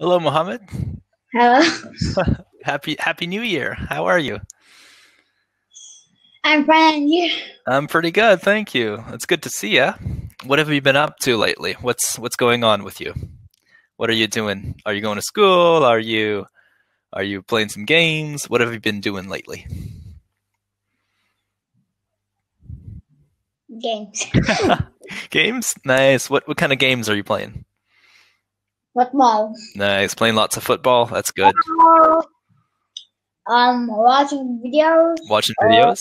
Hello, Mohammed. Hello. Happy Happy New Year. How are you? I'm fine you? I'm pretty good, thank you. It's good to see you. What have you been up to lately? What's What's going on with you? What are you doing? Are you going to school? Are you Are you playing some games? What have you been doing lately? Games. games? Nice. What What kind of games are you playing? Football. Nice. Playing lots of football. That's good. Um, watching videos. Watching videos.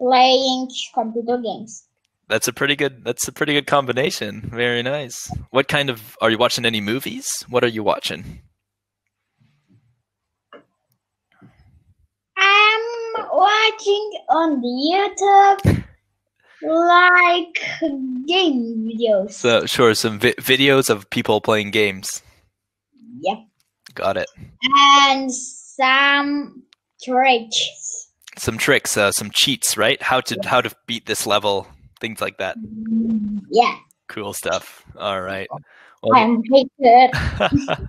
Playing computer games. That's a pretty good. That's a pretty good combination. Very nice. What kind of? Are you watching any movies? What are you watching? I'm watching on the YouTube like game videos. So sure, some vi- videos of people playing games. Yep. Got it. And some tricks. Some tricks, uh, some cheats, right? How to how to beat this level, things like that. Yeah. Cool stuff. All right. Well, I'm pretty good.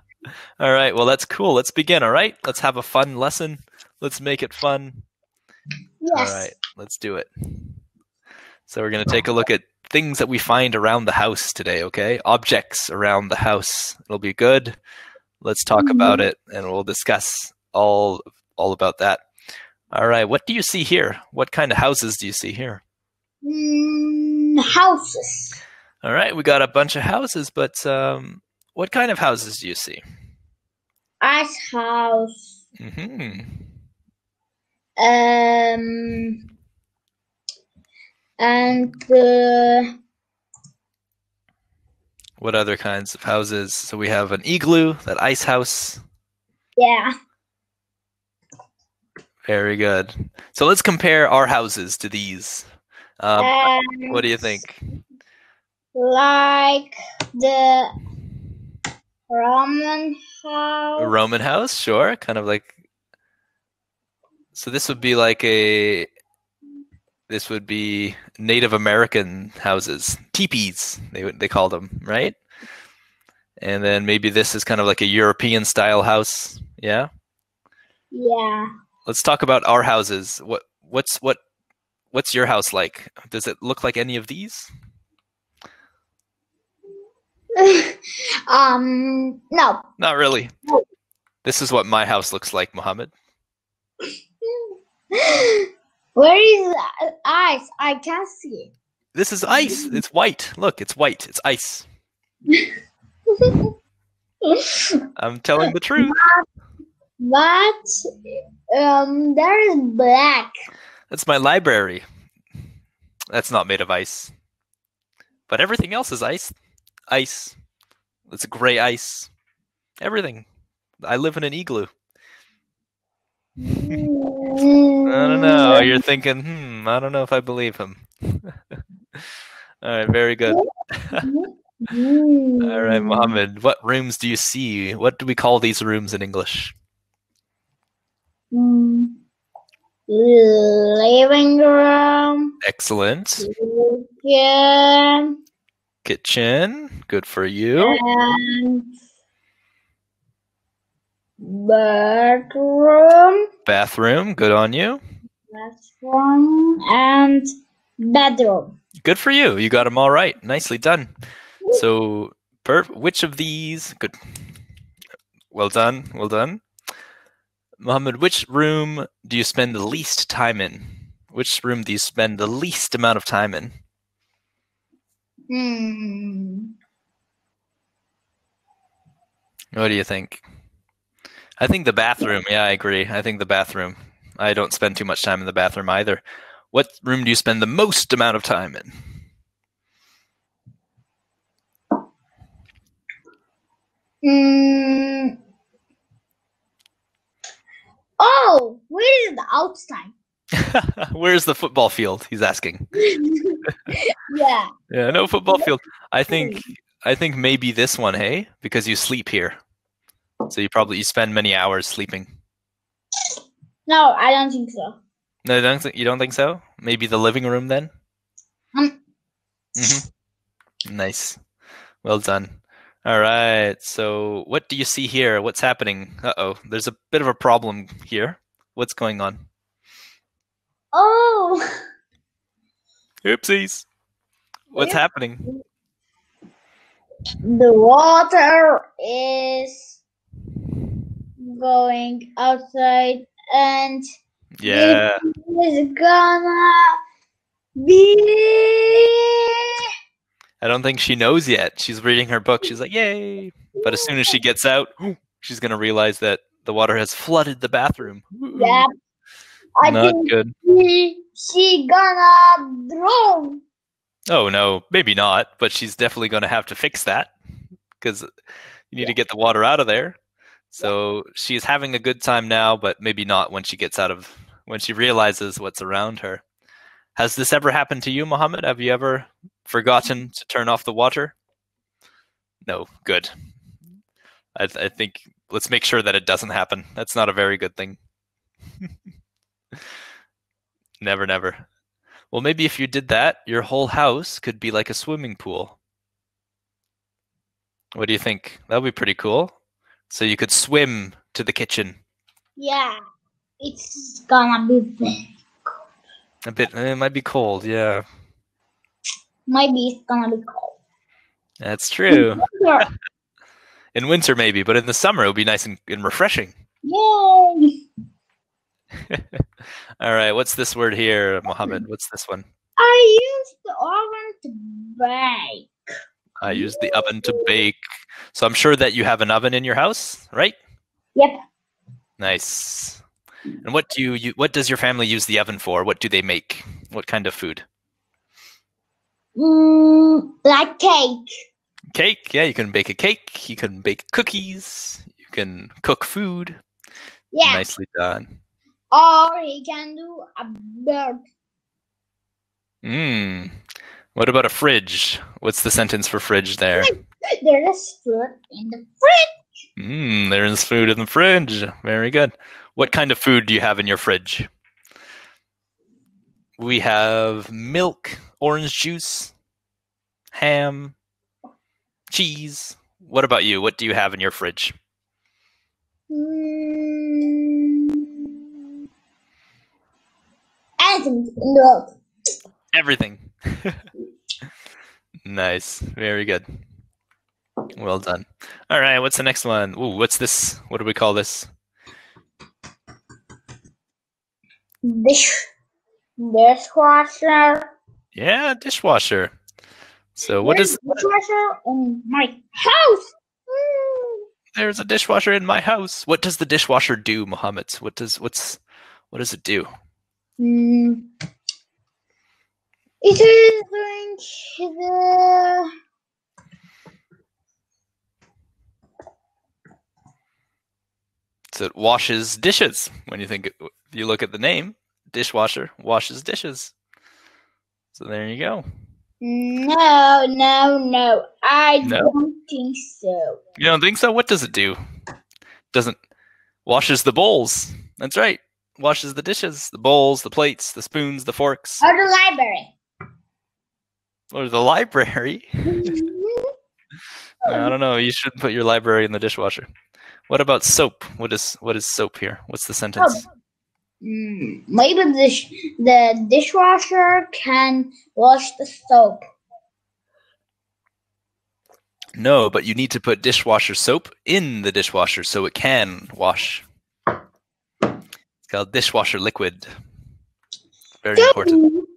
all right. Well, that's cool. Let's begin. All right. Let's have a fun lesson. Let's make it fun. Yes. All right. Let's do it. So we're going to take a look at things that we find around the house today, okay? Objects around the house. It'll be good. Let's talk about it and we'll discuss all all about that. All right, what do you see here? What kind of houses do you see here? Mm, houses. All right, we got a bunch of houses, but um, what kind of houses do you see? Ice house. hmm and the What other kinds of houses? So we have an igloo, that ice house. yeah, Very good. So let's compare our houses to these. Um, what do you think? Like the Roman house. A Roman house, sure. Kind of like. So this would be like a. This would be Native American houses, teepees. They would they call them, right? And then maybe this is kind of like a European style house. Yeah. Yeah. Let's talk about our houses. What what's what what's your house like? Does it look like any of these? um. No. Not really. This is what my house looks like, Mohammed. Where is the ice? I can't see This is ice. It's white. Look, it's white. It's ice. I'm telling the truth. but um, there is black. That's my library. That's not made of ice. But everything else is ice. Ice. It's gray ice. Everything. I live in an igloo. I don't know. You're thinking, hmm, I don't know if I believe him. All right, very good. All right, Mohammed, what rooms do you see? What do we call these rooms in English? Mm. Living room. Excellent. Kitchen. Kitchen. Good for you. And bedroom. Bathroom. Good on you. Bathroom and bedroom. Good for you. You got them all right. Nicely done. So, which of these? Good. Well done. Well done. Mohammed, which room do you spend the least time in? Which room do you spend the least amount of time in? Hmm. What do you think? I think the bathroom. Yeah, I agree. I think the bathroom. I don't spend too much time in the bathroom either. What room do you spend the most amount of time in? Hmm. Oh, where is the outside? Where's the football field? He's asking. yeah. Yeah, no football field. I think I think maybe this one, hey, because you sleep here. So you probably you spend many hours sleeping. No, I don't think so. No, you don't think you don't think so? Maybe the living room then? Um, hmm Nice. Well done. All right. So, what do you see here? What's happening? Uh oh. There's a bit of a problem here. What's going on? Oh, Oopsies. What's happening? the water is going outside and Yeah. it's gonna be. I don't think she knows yet. She's reading her book. She's like, yay. But as soon as she gets out, she's going to realize that the water has flooded the bathroom. Yeah, I Not think good. she, she gonna drown. Oh, no. Maybe not. But she's definitely going to have to fix that because you need to get the water out of there. So she's having a good time now, but maybe not when she gets out of, when she realizes what's around her. Has this ever happened to you, Mohammed? Have you ever forgotten to turn off the water? No, good. I, I think let's make sure that it doesn't happen. That's not a very good thing. never, never. Well, maybe if you did that, your whole house could be like a swimming pool. What do you think? That would be pretty cool. So you could swim to the kitchen. Yeah, it's gonna be very. A bit. eh, It might be cold. Yeah, Maybe it's gonna be cold. that's true. Yeah. In winter, maybe, but in the summer, it would be nice and, and refreshing. Yay! All right, what's this word here, Mohammed? What's this one? I used the oven to bake. I use the oven to bake. So I'm sure that you have an oven in your house, right? Yep. Nice. And what do you, you what does your family use the oven for? What do they make? What kind of food? Mm, like cake. Cake. Yeah, you can bake a cake. You can bake cookies. You can cook food. Yeah. Nicely done. Or he can do a bird. Mm. What about a fridge? What's the sentence for fridge there? There is food in the fridge. Mm, there's food in the fridge. Very good. What kind of food do you have in your fridge? We have milk, orange juice, ham, cheese. What about you? What do you have in your fridge? Mm. And look. Everything. Nice. Very good. Well done. All right, what's the next one? Ooh, what's this? What do we call this? Dish, dishwasher. Yeah, dishwasher. So what There's is dishwasher in my house? Mm. there's a dishwasher in my house. What does the dishwasher do, Mohammed? What does what's what does it do? Mm. It is doing the So it washes dishes. When you think you look at the name, dishwasher washes dishes. So there you go. no, no, no. I No? don't think so. You don't think so? What does it do? Doesn't washes the bowls. That's right. Washes the dishes, the bowls, the plates, the spoons, the forks. Or the library. Or the library. I don't know. You shouldn't put your library in the dishwasher. What about soap? What is what is soap here? What's the sentence? Mm, maybe the dish, the dishwasher can wash the soap. No, but you need to put dishwasher soap in the dishwasher so it can wash. It's called dishwasher liquid. Very important.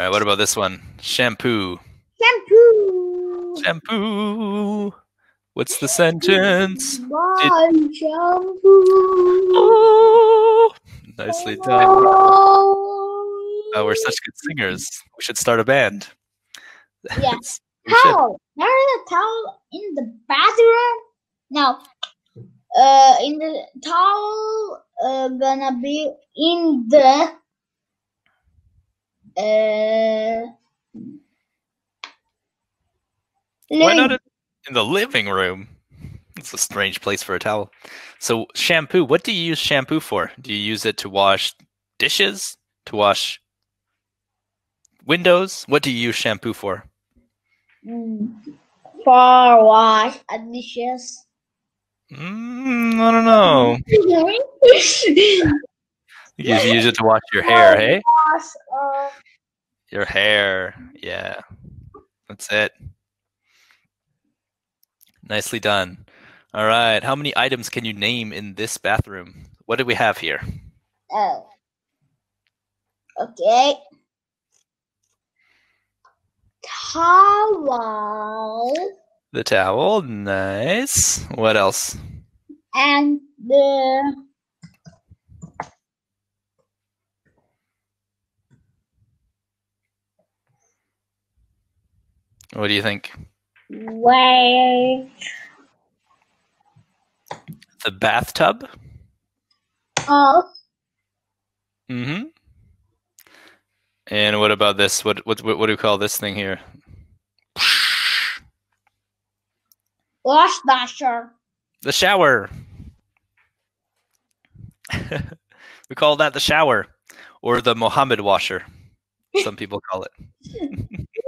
All right, what about this one? Shampoo. Shampoo. Shampoo. What's the sentence? Buy shampoo. Oh, nicely done. Oh, we're such good singers. We should start a band. Yeah. should. Towel. There is a towel in the bathroom. No. Uh, in the towel, uh, gonna be in the uh. Why not in, in the living room? It's a strange place for a towel. So, shampoo. What do you use shampoo for? Do you use it to wash dishes? To wash windows? What do you use shampoo for? Mm, For wash and dishes. Mm, I don't know. You use it to wash your hair, hey? Uh, Your hair. Yeah. That's it. Nicely done. All right. How many items can you name in this bathroom? What do we have here? oh. Okay. Towel The towel. Nice. What else? and the What do you think? way The bathtub? Oh. Mm-hmm. And what about this? What what what, what do we call this thing here? wash basher. The shower. we call that the shower or the Mohammed washer. Some people call it.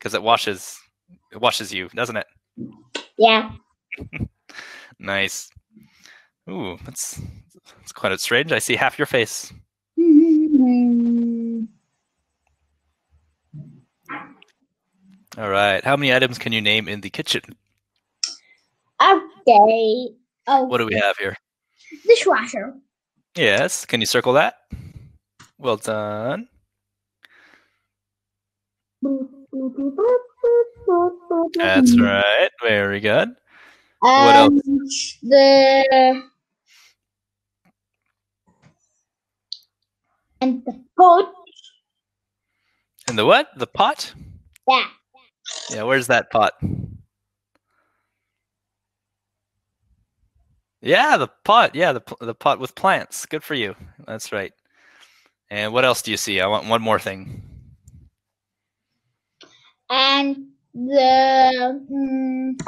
Cuz it washes it washes you, doesn't it? Yeah. Nice. Ooh, that's that's quite strange. I see half your face. All right. How many items can you name in the kitchen? okay. Oh, What do we have here? dishwasher. Yes. Can you circle that? Well done. That's mm-hmm. right. Very good. What else? And the and the pot. And the what? The pot? Yeah. Yeah, where's that pot? Yeah, the pot. Yeah, the the pot with plants. Good for you. That's right. And what else do you see? I want one more thing. And the mm,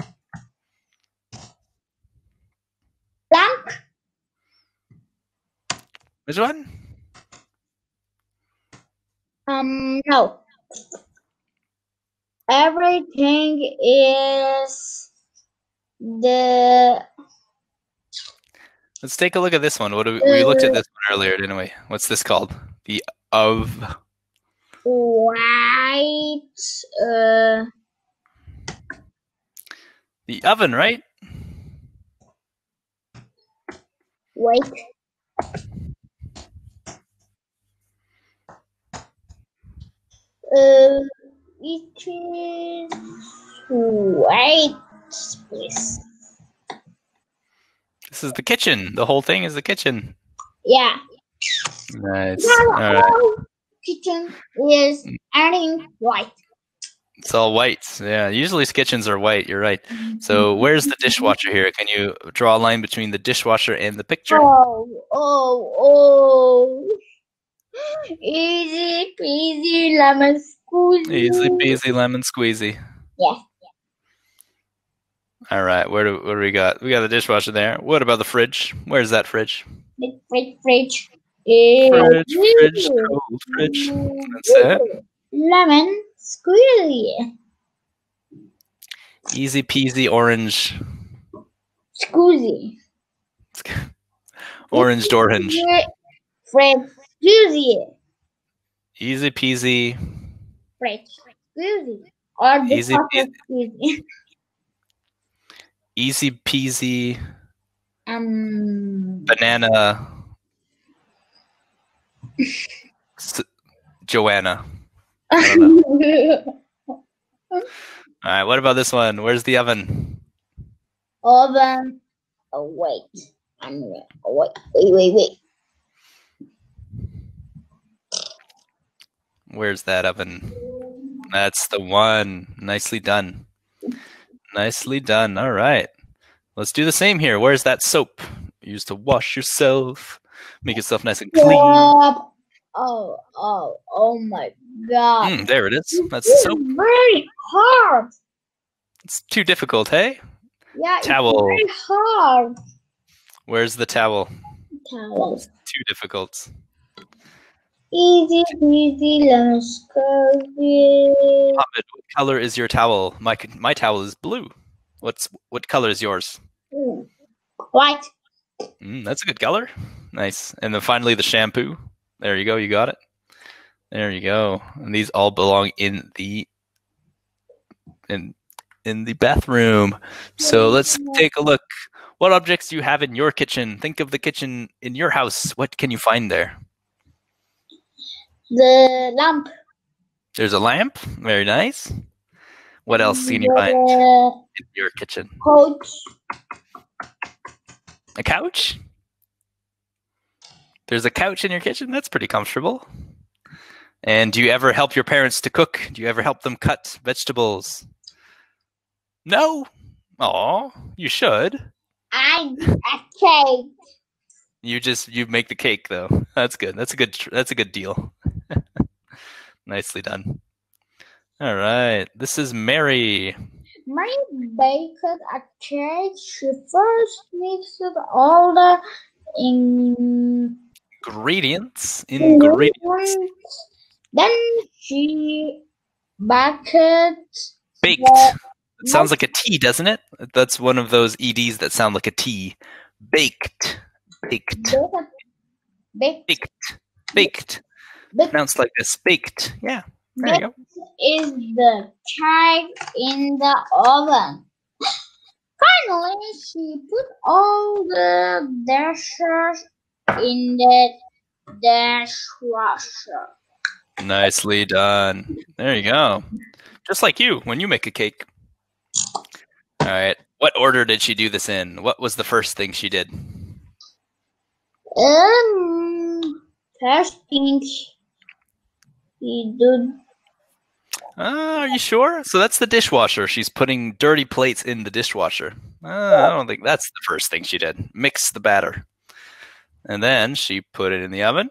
lamp Which one? um no everything is the Let's take a look at this one. What we, we looked at this one earlier, didn't we? What's this called? The of white uh the oven, right? wait uh it is white please This is the kitchen. The whole thing is the kitchen. yeah Nice. All right. Kitchen is mm. adding white. It's all white. Yeah, usually kitchens are white. You're right. Mm-hmm. So where's the dishwasher here? Can you draw a line between the dishwasher and the picture? Oh, oh, oh. Easy peasy lemon squeezy. Easy peasy lemon squeezy. Yeah. All right, where do what do we got? We got the dishwasher there. What about the fridge? Where's that fridge? Big fridge, fridge. Fridge, fridge, cold fridge. That's it. Lemon squeezy. Easy peasy orange, Squeezy. orange orange. Fridge, squeezy. Easy peasy. Fridge, squeezy. Or Easy peasy. Easy peasy Um. banana. S- Joanna. All right, what about this one? Where's the oven? Oven. Oh wait. I'm oh, wait. Wait. Wait. Wait. Where's that oven? That's the one. Nicely done. Nicely done. All right. Let's do the same here. Where's that soap? Used to wash yourself, make yourself nice and clean. Stop. Oh. Oh. Oh my God. Mm, there it is. That's soap. is very hard. It's too difficult, hey? Yeah. Towel. It's very hard. Where's the towel? Towel. Too difficult. Easy peasy lemon squeezy. Mohammed, what color is your towel? My my towel is blue. What's what color is yours? White. Mm, that's a good color. Nice. And then finally the shampoo. There you go. You got it. There you go. And these all belong in the in in the bathroom. So let's take a look. What objects do you have in your kitchen? Think of the kitchen in your house. What can you find there? The lamp. There's a lamp. Very nice. What else can you find in your kitchen? couch. A couch? There's a couch in your kitchen? That's pretty comfortable. And do you ever help your parents to cook? Do you ever help them cut vegetables? No. Oh, you should. And a cake. You just you make the cake though. That's good. That's a good tr- that's a good deal. Nicely done. All right. This is Mary. My baked a cake. She first mixed all the in Ingredients. Ingredients. Then she baked Baked. the It sounds like a T, doesn't it? That's one of those EDs that sound like a T. Baked. Baked. baked baked Baked. Baked. baked Pronounced like this. Baked. Yeah. There you go. is the cake in the oven. Finally, she put all the dishes in the dishwasher. Nicely done. There you go. Just like you when you make a cake. All right. What order did she do this in? What was the first thing she did? Um, first thing he did. Ah, are you sure? So that's the dishwasher. She's putting dirty plates in the dishwasher. Ah, I don't think that's the first thing she did. Mix the batter. And then she put it in the oven.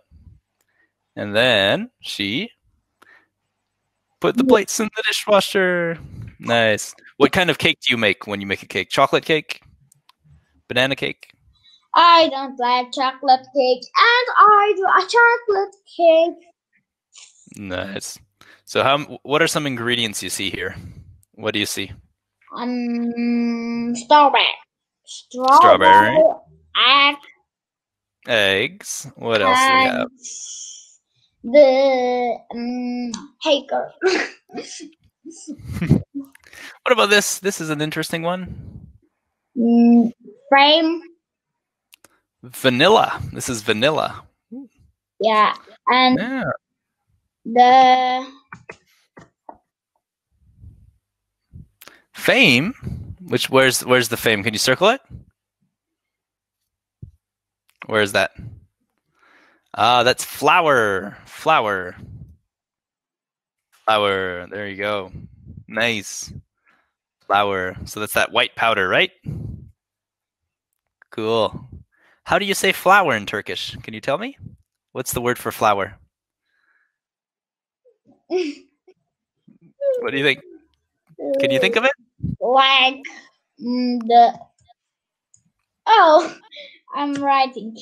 And then she put the plates in the dishwasher. Nice. What kind of cake do you make when you make a cake? Chocolate cake? Banana cake? I don't like chocolate cake, and I do a chocolate cake. Nice. So how what are some ingredients you see here? What do you see? Um, strawberry. Strawberry. Strawberry. Egg. Eggs. What else do we have? The um, haker. What about this? This is an interesting one. Mm, frame. Vanilla. This is vanilla. Yeah, and Yeah. the Fame. Which where's where's the fame? Can you circle it? Where is that? Ah, that's flour. Flour. Flour. There you go. Nice. Flour. So that's that white powder, right? Cool. How do you say flour in Turkish? Can you tell me? What's the word for flour? What do you think? Can you think of it? like mm, the oh, I'm writing.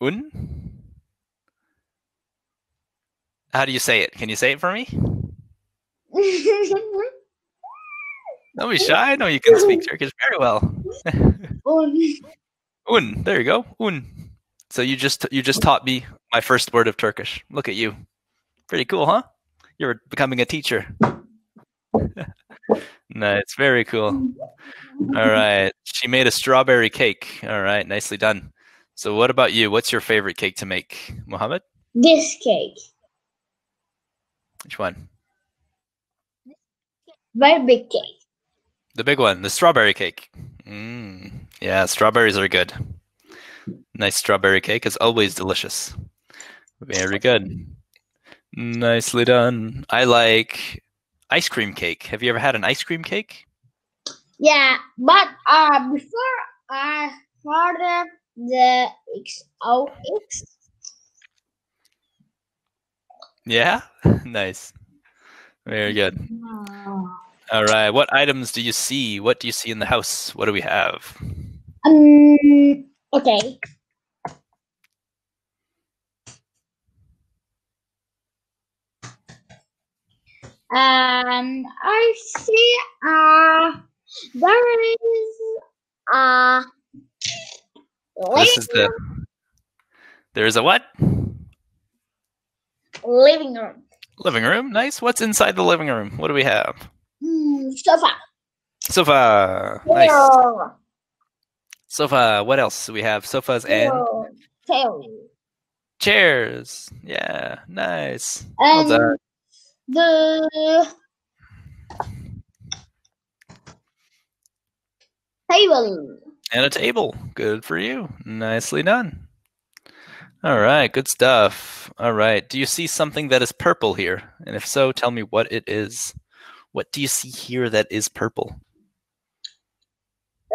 Un? How do you say it? Can you say it for me? Don't be shy. I know you can speak Turkish very well. Un. Un. There you go. Un. So you just you just taught me my first word of Turkish. Look at you. Pretty cool, huh? You're becoming a teacher. nice. Very cool. All right. She made a strawberry cake. All right. Nicely done. So what about you? What's your favorite cake to make, Mohammed? This cake, Which one? very big cake. The big one, the strawberry cake. Mm, yeah, strawberries are good. Nice strawberry cake is always delicious. Very good. Nicely done. I like ice cream cake. Have you ever had an ice cream cake? Yeah, but uh, before I started the XOX, Yeah? nice. Very good. uh, All right. What items do you see? What do you see in the house? What do we have? um, okay, And I see uh there is uh This is the. There's a what? living room. Living room. Nice. What's inside the living room? What do we have? Mm, sofa. Sofa. Nice. Sofa. What else do we have? Sofas and. Table. chairs. Yeah. Nice. Well And done. The table. And a table. Good for you. Nicely done. All right. Good stuff. All right. Do you see something that is purple here? And if so, tell me what it is. What do you see here that is purple?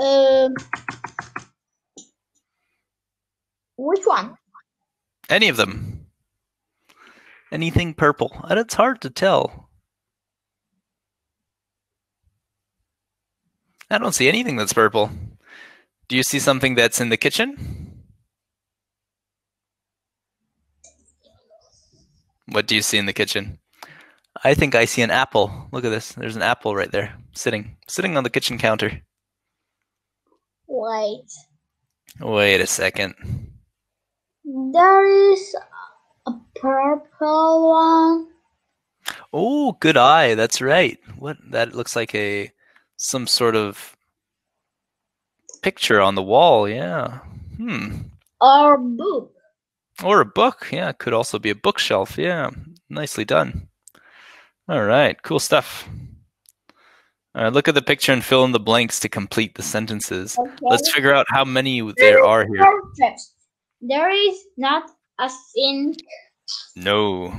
Um, which one? Any of them. Anything purple. And it's hard to tell. I don't see anything that's purple. Do you see something that's in the kitchen? What do you see in the kitchen? I think I see an apple. Look at this. There's an apple right there, sitting sitting on the kitchen counter. Wait, Wait a second. there is a purple one. Oh, good eye. That's right. What that looks like a some sort of picture on the wall. Yeah. Hmm. Or book. Or a book. Yeah, could also be a bookshelf. Yeah. Nicely done. All right. Cool stuff. All right. Look at the picture and fill in the blanks to complete the sentences. Okay. Let's figure out how many there are here. Perfect. There is not a sink No.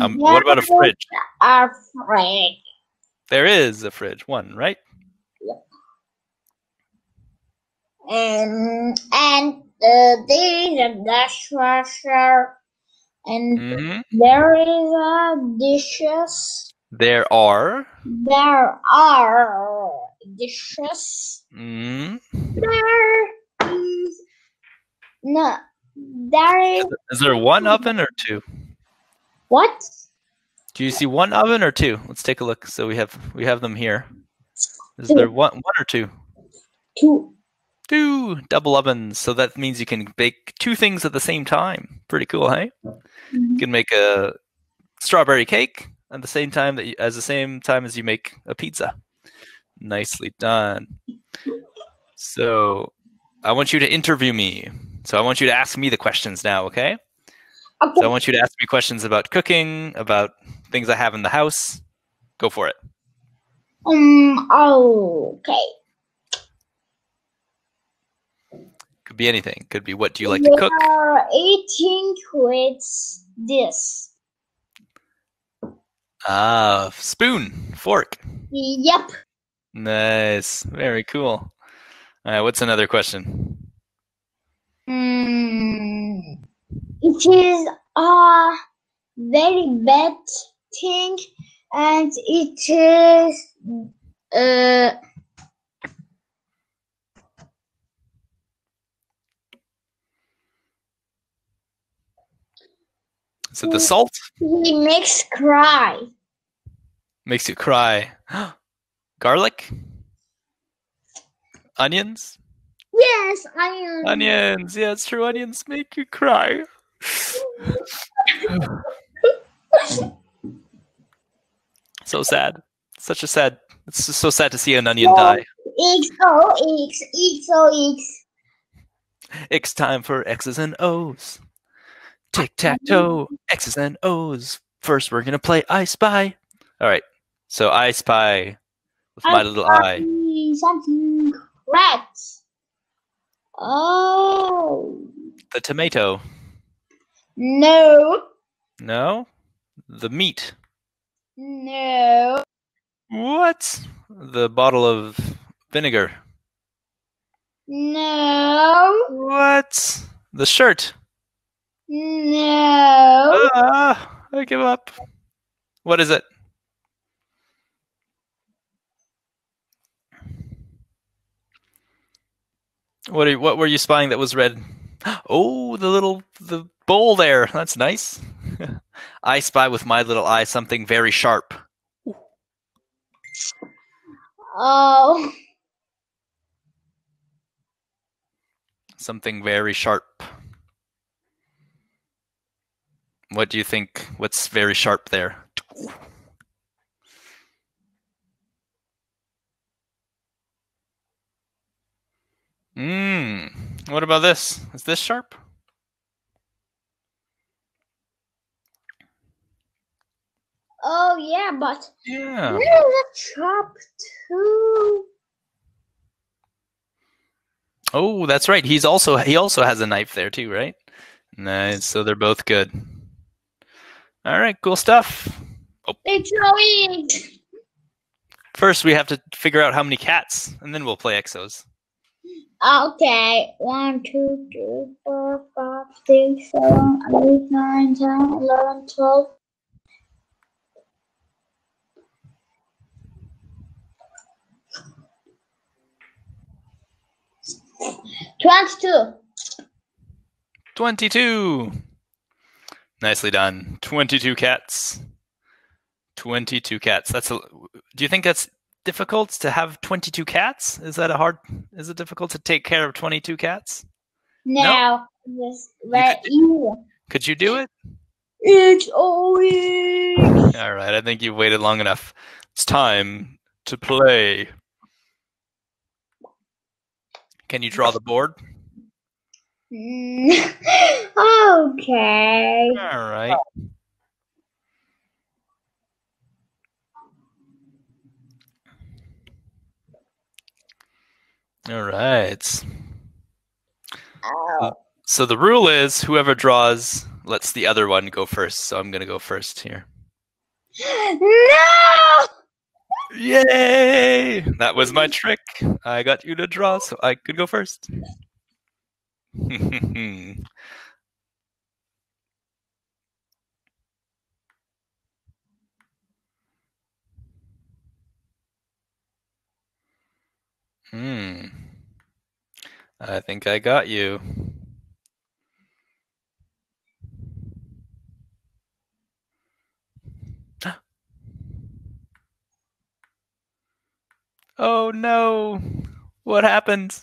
Um, what about a fridge? or fridge. There is a fridge. One, right? Um, and uh, there is a dishwasher. And hmm there is a dishes. There are. There are dishes. Mm. There is no. There is Is there one hmm. oven or two? what? Do you see one oven or two? Let's take a look. So we have we have them here. Is Two. there one one or two? Two. Two double ovens. So that means you can bake two things at the same time. Pretty cool, hey? Mm-hmm. You can make a strawberry cake at the same time that you, as the same time as you make a pizza. Nicely done. So I want you to interview me. So I want you to ask me the questions now, okay? okay? So I want you to ask me questions about cooking, about things I have in the house. Go for it. Um. Okay. Could be anything. Could be what do you like to we cook? are eating with this. Ah, spoon, fork. Yep. Nice. Very cool. All right, what's another question? Mm, it is a very bad thing, and it is uh Is it the salt? he makes cry. Makes you cry. Garlic? Onions? Yes, am. Onions. Yeah, it's true. Onions make you cry. So sad. Such a sad. It's just so sad to see an onion die. X O X X O X. It's time for X's and O's. Tic tac toe, X's and O's. First, we're gonna play I Spy. All right. So I Spy with my little eye. Something red. Oh The tomato. No, No. The meat. no, What? The bottle of vinegar. no, What? The shirt. no. Ah, I give up. What is it? What are you, what were you spying that was red? Oh, the little the bowl there. That's nice. I spy with my little eye something very sharp. Oh, Something very sharp. What do you think? What's very sharp there? Mmm. What about this? Is this sharp? Oh yeah, but Yeah. there's a chop too. Oh, that's right. He's also he also has a knife there too, right? Nice. So they're both good. All right, cool stuff. Oh. It's showing. First, we have to figure out how many cats, and then we'll play Exos. Okay, one, two, three, four, five, six, seven, eight, nine, ten, eleven, twelve. Twenty-two. 22. Nicely done. 22 cats. 22 cats. That's a Do you think that's difficult to have 22 cats? Is that a hard Is it difficult to take care of 22 cats? Now, this very easy. Could you do it? It's always. All right, I think you've waited long enough. It's time to play. Can you draw the board? Okay. All right. All right. So the rule is whoever draws lets the other one go first. So I'm going to go first here. No! Yay! That was my trick. I got you to draw so I could go first. hmm. I think I got you. Oh no! What happened?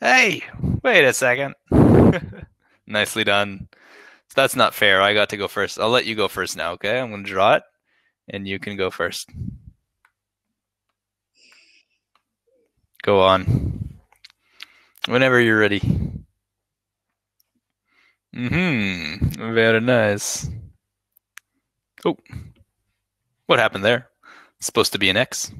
Hey, wait a second. Nicely done. So that's not fair. I got to go first. I'll let you go first now, okay? I'm going to draw it, and you can go first. Go on. Whenever you're ready. Mm-hmm. Very nice. Oh. What happened there? It's supposed to be an X.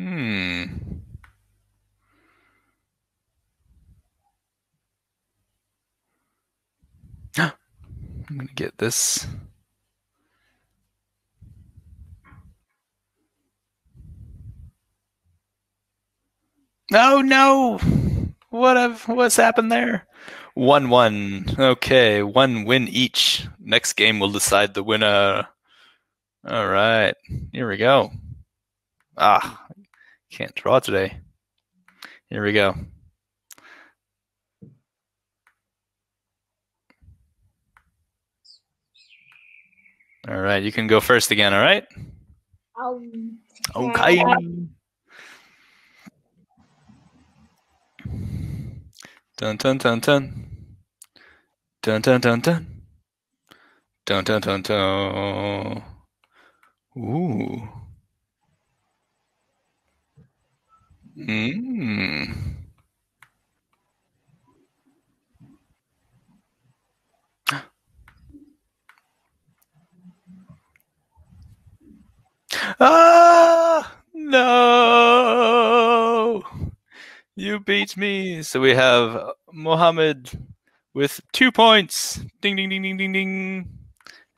Hmm. I'm gonna get this. Oh no! What have what's happened there? One one. Okay, one win each. Next game will decide the winner. All right, here we go. Ah, can't draw today. Here we go. All right, you can go first again, all right? Um, Okay. Dun dun dun dun. Dun dun dun dun. Dun dun dun dun. Ooh. Mmm. Ah, no. You beat me. So we have Mohammed with two points. Ding, ding, ding, ding, ding, ding.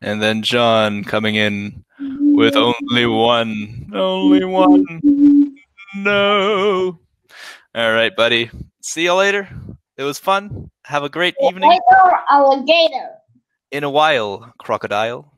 And then John coming in with only one. Only one. No. All right, buddy. See you later. It was fun. Have a great evening. Alligator, alligator. In a while, crocodile.